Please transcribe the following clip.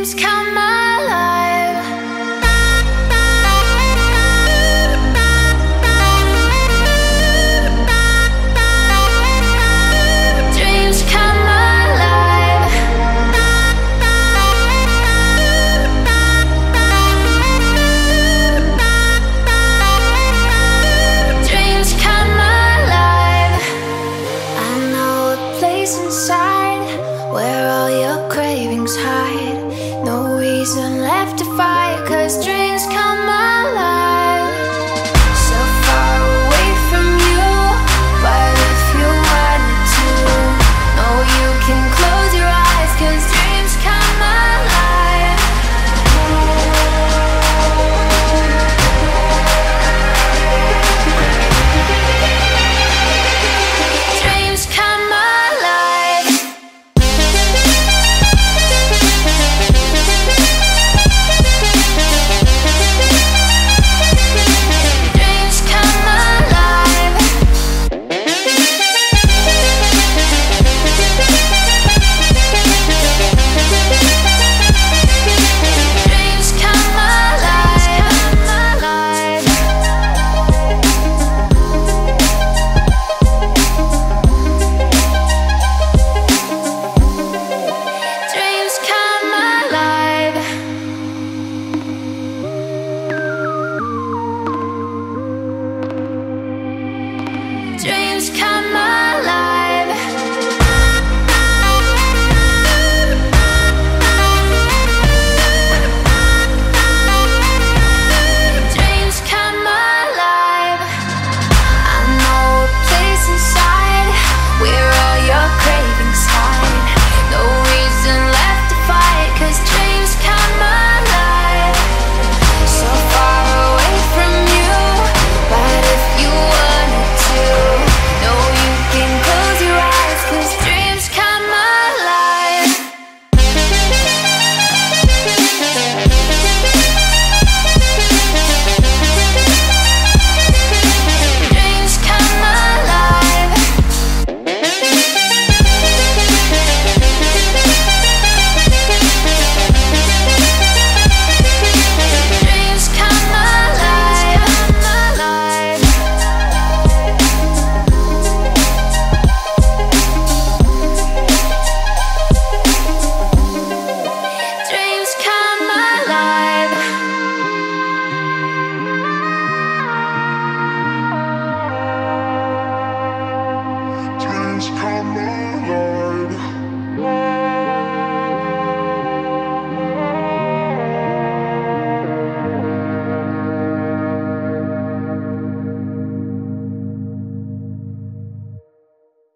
dreams come alive. Dreams come alive. Dreams come alive. I know a place inside where all your cravings hide reason left to fight, cause dreams come. dream